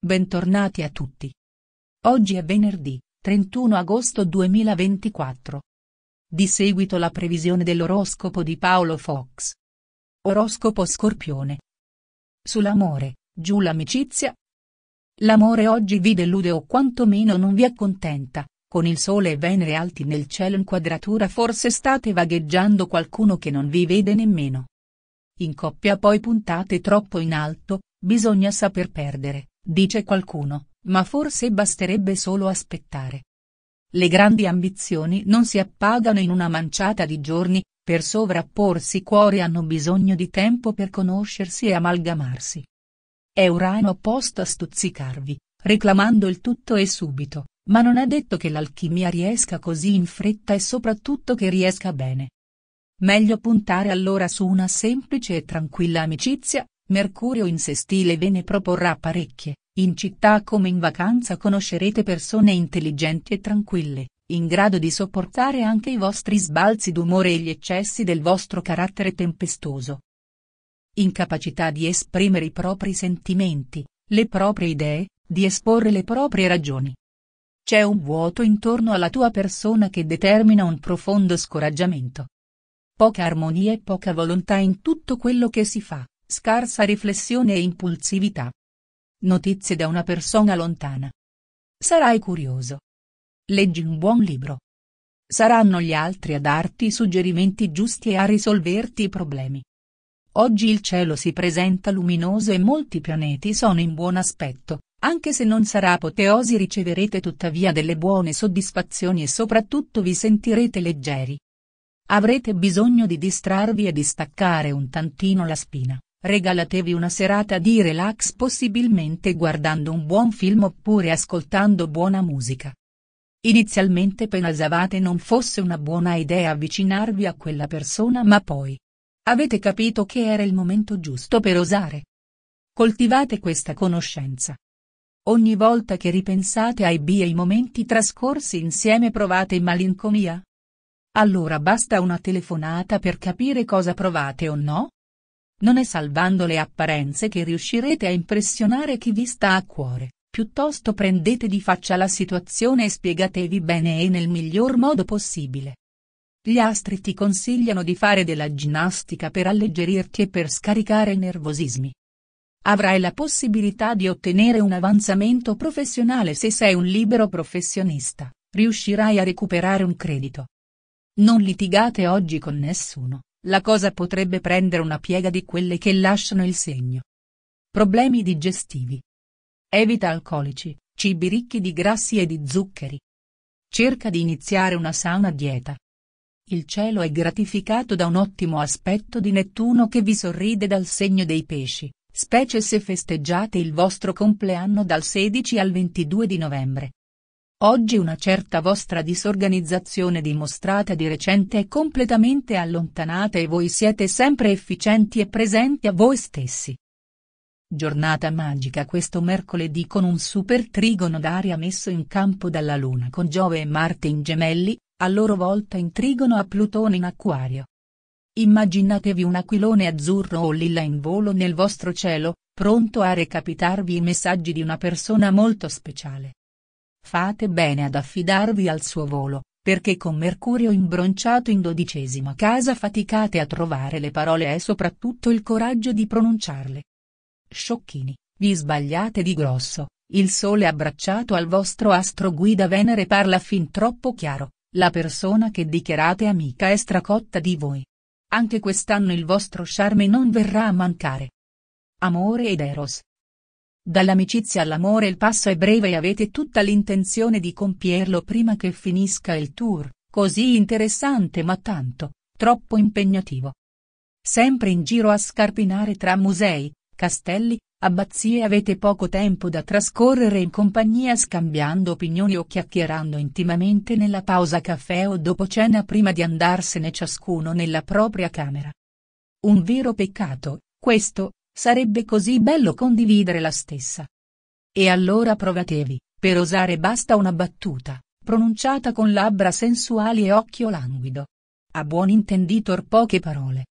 Bentornati a tutti. Oggi è venerdì, 31 agosto 2024. Di seguito la previsione dell'oroscopo di Paolo Fox. Oroscopo Scorpione. Sull'amore, giù l'amicizia? L'amore oggi vi delude o quantomeno non vi accontenta, con il Sole e Venere alti nel cielo in quadratura forse state vagheggiando qualcuno che non vi vede nemmeno. In coppia poi puntate troppo in alto, bisogna saper perdere dice qualcuno, ma forse basterebbe solo aspettare. Le grandi ambizioni non si appagano in una manciata di giorni, per sovrapporsi cuori hanno bisogno di tempo per conoscersi e amalgamarsi. È Urano apposto a stuzzicarvi, reclamando il tutto e subito, ma non è detto che l'alchimia riesca così in fretta e soprattutto che riesca bene. Meglio puntare allora su una semplice e tranquilla amicizia, Mercurio in sestile ve ne proporrà parecchie, in città come in vacanza conoscerete persone intelligenti e tranquille, in grado di sopportare anche i vostri sbalzi d'umore e gli eccessi del vostro carattere tempestoso. Incapacità di esprimere i propri sentimenti, le proprie idee, di esporre le proprie ragioni. C'è un vuoto intorno alla tua persona che determina un profondo scoraggiamento. Poca armonia e poca volontà in tutto quello che si fa scarsa riflessione e impulsività. Notizie da una persona lontana. Sarai curioso. Leggi un buon libro. Saranno gli altri a darti i suggerimenti giusti e a risolverti i problemi. Oggi il cielo si presenta luminoso e molti pianeti sono in buon aspetto, anche se non sarà apoteosi riceverete tuttavia delle buone soddisfazioni e soprattutto vi sentirete leggeri. Avrete bisogno di distrarvi e di staccare un tantino la spina. Regalatevi una serata di relax possibilmente guardando un buon film oppure ascoltando buona musica. Inizialmente pensavate non fosse una buona idea avvicinarvi a quella persona ma poi. Avete capito che era il momento giusto per osare. Coltivate questa conoscenza. Ogni volta che ripensate ai bei momenti trascorsi insieme provate malinconia? Allora basta una telefonata per capire cosa provate o no? Non è salvando le apparenze che riuscirete a impressionare chi vi sta a cuore, piuttosto prendete di faccia la situazione e spiegatevi bene e nel miglior modo possibile. Gli astri ti consigliano di fare della ginnastica per alleggerirti e per scaricare i nervosismi. Avrai la possibilità di ottenere un avanzamento professionale se sei un libero professionista, riuscirai a recuperare un credito. Non litigate oggi con nessuno la cosa potrebbe prendere una piega di quelle che lasciano il segno. Problemi digestivi. Evita alcolici, cibi ricchi di grassi e di zuccheri. Cerca di iniziare una sana dieta. Il cielo è gratificato da un ottimo aspetto di Nettuno che vi sorride dal segno dei pesci, specie se festeggiate il vostro compleanno dal 16 al 22 di novembre. Oggi una certa vostra disorganizzazione dimostrata di recente è completamente allontanata e voi siete sempre efficienti e presenti a voi stessi. Giornata magica questo mercoledì con un super trigono d'aria messo in campo dalla Luna con Giove e Marte in gemelli, a loro volta in trigono a Plutone in acquario. Immaginatevi un aquilone azzurro o lilla in volo nel vostro cielo, pronto a recapitarvi i messaggi di una persona molto speciale. Fate bene ad affidarvi al suo volo, perché con Mercurio imbronciato in dodicesima casa faticate a trovare le parole e soprattutto il coraggio di pronunciarle. Sciocchini, vi sbagliate di grosso, il Sole abbracciato al vostro astro guida Venere parla fin troppo chiaro, la persona che dichiarate amica è stracotta di voi. Anche quest'anno il vostro charme non verrà a mancare. Amore ed Eros, Dall'amicizia all'amore il passo è breve e avete tutta l'intenzione di compierlo prima che finisca il tour, così interessante ma tanto, troppo impegnativo. Sempre in giro a scarpinare tra musei, castelli, abbazie avete poco tempo da trascorrere in compagnia scambiando opinioni o chiacchierando intimamente nella pausa caffè o dopo cena prima di andarsene ciascuno nella propria camera. Un vero peccato, questo, Sarebbe così bello condividere la stessa. E allora provatevi, per osare basta una battuta, pronunciata con labbra sensuali e occhio languido. A buon intenditor poche parole.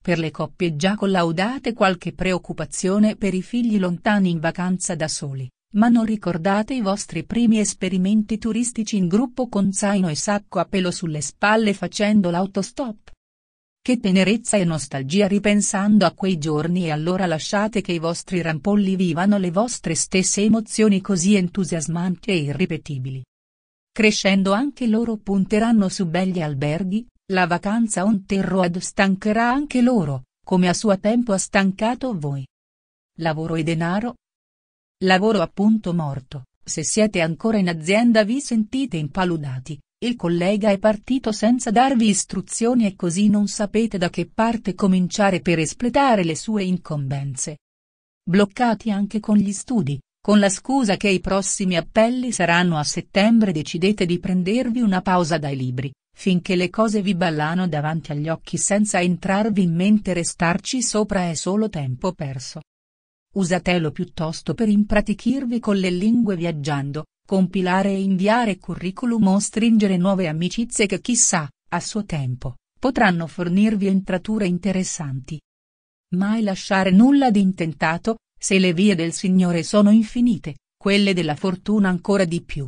Per le coppie già collaudate qualche preoccupazione per i figli lontani in vacanza da soli, ma non ricordate i vostri primi esperimenti turistici in gruppo con zaino e sacco a pelo sulle spalle facendo l'autostop? Che tenerezza e nostalgia ripensando a quei giorni e allora lasciate che i vostri rampolli vivano le vostre stesse emozioni così entusiasmanti e irripetibili. Crescendo anche loro punteranno su belli alberghi, la vacanza on the road stancherà anche loro, come a suo tempo ha stancato voi. Lavoro e denaro? Lavoro appunto morto, se siete ancora in azienda vi sentite impaludati, il collega è partito senza darvi istruzioni e così non sapete da che parte cominciare per espletare le sue incombenze. Bloccati anche con gli studi, con la scusa che i prossimi appelli saranno a settembre decidete di prendervi una pausa dai libri, finché le cose vi ballano davanti agli occhi senza entrarvi in mente restarci sopra è solo tempo perso. Usatelo piuttosto per impratichirvi con le lingue viaggiando, compilare e inviare curriculum o stringere nuove amicizie che chissà, a suo tempo, potranno fornirvi entrature interessanti. Mai lasciare nulla di intentato, se le vie del Signore sono infinite, quelle della fortuna ancora di più.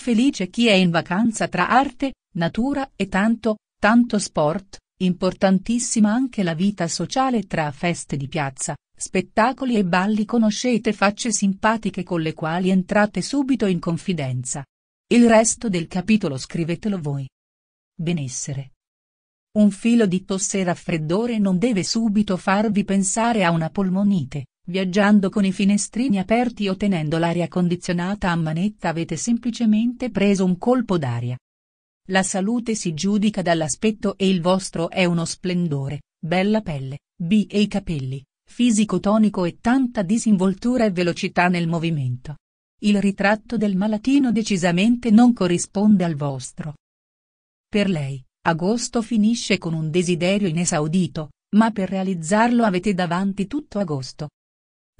Felice chi è in vacanza tra arte, natura e tanto, tanto sport, importantissima anche la vita sociale tra feste di piazza, spettacoli e balli conoscete facce simpatiche con le quali entrate subito in confidenza. Il resto del capitolo scrivetelo voi. Benessere. Un filo di tosse e raffreddore non deve subito farvi pensare a una polmonite, viaggiando con i finestrini aperti o tenendo l'aria condizionata a manetta avete semplicemente preso un colpo d'aria. La salute si giudica dall'aspetto e il vostro è uno splendore, bella pelle, b e i capelli, fisico tonico e tanta disinvoltura e velocità nel movimento. Il ritratto del malatino decisamente non corrisponde al vostro. Per lei, agosto finisce con un desiderio inesaudito, ma per realizzarlo avete davanti tutto agosto.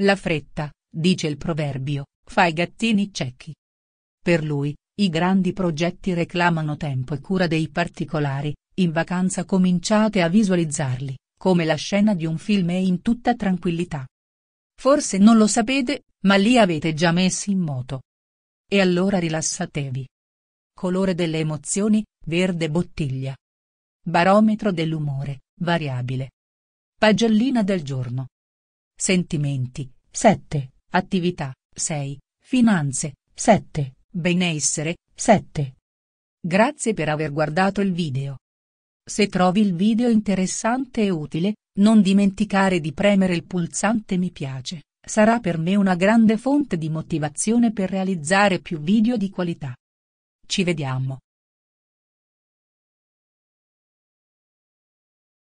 La fretta, dice il proverbio, fa i gattini ciechi. Per lui, i grandi progetti reclamano tempo e cura dei particolari, in vacanza cominciate a visualizzarli come la scena di un film e in tutta tranquillità. Forse non lo sapete, ma li avete già messi in moto. E allora rilassatevi. Colore delle emozioni, verde bottiglia. Barometro dell'umore, variabile. Pagellina del giorno. Sentimenti, 7, attività, 6, finanze, 7, benessere, 7. Grazie per aver guardato il video. Se trovi il video interessante e utile, non dimenticare di premere il pulsante mi piace, sarà per me una grande fonte di motivazione per realizzare più video di qualità. Ci vediamo.